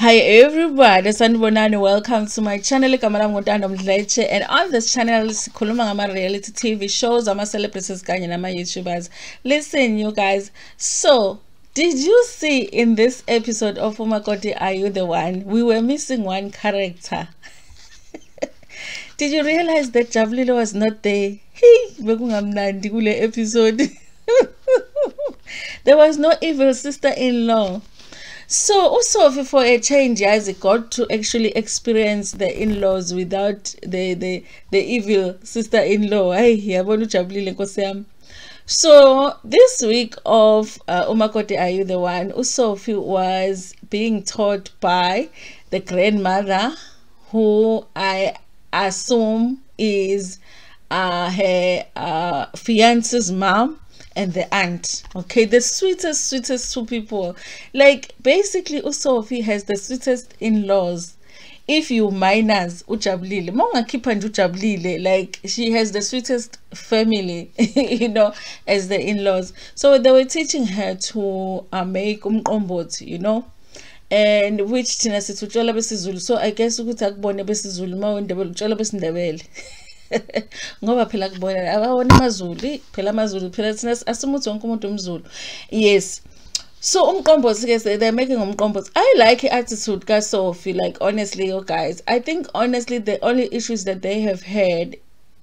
Hi everybody, sanibonani. Welcome to my channel. Igama lami and on this channel sikhuluma ngama reality TV shows, ama celebrities kanye nama YouTubers. Listen you guys. So, did you see in this episode of Umakoti Are You the One? We were missing one character. Did you realize that Jabulile was not there? Hey, episode. there was no evil sister-in-law. So also for a change, yes, got to actually experience the in-laws without the the the evil sister-in-law. Hey. So this week of uh, Umakoti Are You the One, Usophie was being taught by the grandmother who I assume is uh, her uh, fiance's mom and the aunt okay the sweetest sweetest two people. Like basically usophie has the sweetest in-laws. If you minus ujabulile. Mongakhipha nje ujabulile like she has the sweetest family you know as the in-laws. So they were teaching her to uh, make umqombothi you know and which thina sithi utshwala besizulu. So i guess ukuthi akubone besizulu uma wendebele utshwala besindebele ngoba phela kubona abawona amazulu phela amazulu phela thina asimuthi wonke umuntu umzulu. Yes. So umqombothi ke they're making umqombothi. I like attitude ka sophie like honestly you guys. I think honestly the only issues that they have had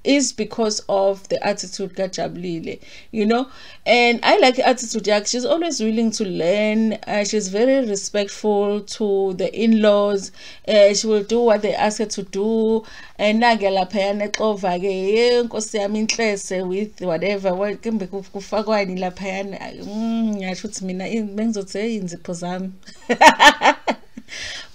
is because of the attitude Gajabulile, you know. And I like attitude yak. She's always willing to learn. Uh, she's very respectful to the in-laws. Uh, she will do what they ask her to do. And with whatever kembe kufakwani laphayana ngiyasho ukuthi mina bengizothi inzipho zami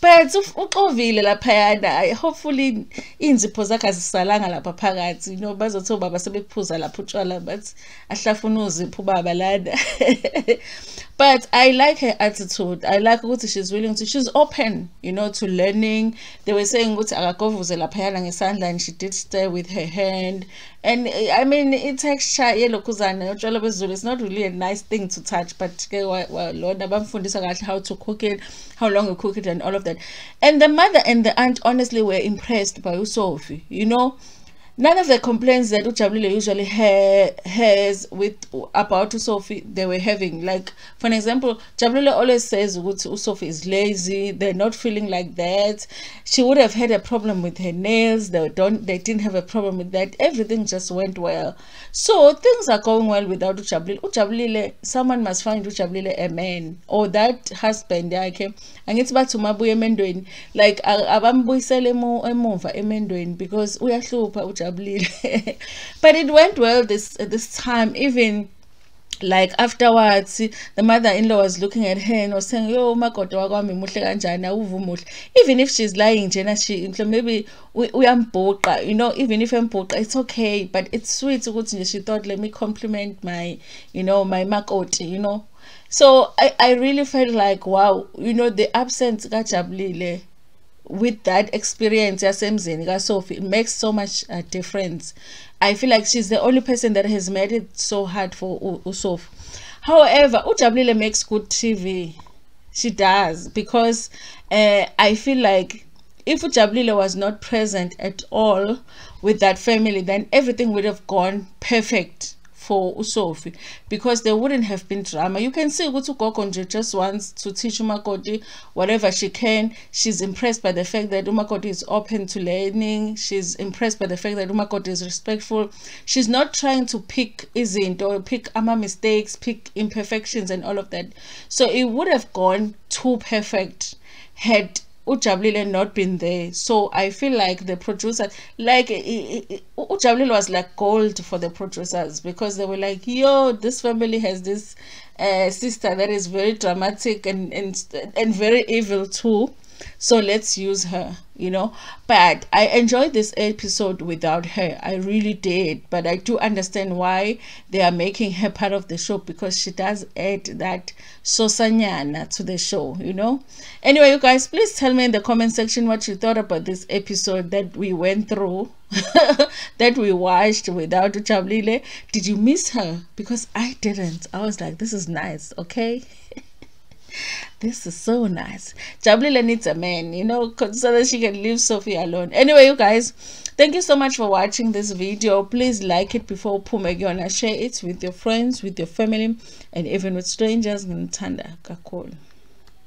but uxovile laphayana hopefully iy'nzipho zakhe azisalanga lapha phakathi. You know bazothi obaba sebephuza lapho utshwala but ahlafuna uzipho ubaba lana. But i like her attitude. I like ukuthi she's willing to she's open you know to learning. They were saying ukuthi akagovuze laphayana ngesandla and she did stay with her hand. And i mean i-texture yelokhuzana yotshwala bezulu is not really a nice thing to touch but ke lona bamfundisa kahle how to cook it how long you cook it and all of that and the mother and the aunt honestly were impressed by usophie you know none of the complaints that Ujabulile usually ha has with about Usophie they were having. Like for an example Jabulile always says Usophie is lazy they're not feeling like that. She would have had a problem with her nails they don't they didn't have a problem with that. Everything just went well. So things are going well without Ujabulile. Ujabulile someone must find Ujabulile a man or that husband yakhe. Angithi bathi umabuya emendweni like abambuyisele emuva emendweni because uyahlupha Ujabulile but it went well this uh, this time even like afterwards the mother-in-law was looking at her and was saying yo umakoti wakwami muhle kanjani? Awuve umuhle. Even if she's lying njena she maybe uyambhuqa you know even if embhuqa it's okay. But it's sweet ukuthi she thought let me compliment my you know my makoti you know? So I, I really felt like wow you know the absence kajabulile with that experience yasemzini kasophie it makes so much uh, difference. I feel like she's the only person that has made it so hard for usophie. However ujabulile makes good tv she does because uh, i feel like if ujabulile was not present at all with that family then everything would have gone perfect for usophie because there wouldn't have been drama. You can see ukuthi ugogo nje just wants to teach umakoti whatever she can. She's impressed by the fact that umakoti is open to learning. She's impressed by the fact that umakoti is respectful. She's not trying to pick izinto or pick ama mistakes pick imperfections and all of that. So it would have gone too perfect had Ujabulile not been there. So i feel like the producer like Ujabulile was like gold for the producers because they were like yo this family has this uh, sister that is very dramatic and and and very evil too so let's use her you know. But i enjoyed this episode without her. I really did. But i do understand why they are making her part of the show because she does add that sosanyana to the show you know. Anyway you guys please tell me in the comment section what you thought about this episode that we went through that we watched without Jabulile. did you miss her? Because i didn't. I was like this is nice okay this is so nice. Jabulile needs a man, you know, so that she can leave Sophie alone. Anyway, you guys, thank you so much for watching this video. Please like it before Pumegiona. Share it with your friends, with your family, and even with strangers. Ngintanda kakulu.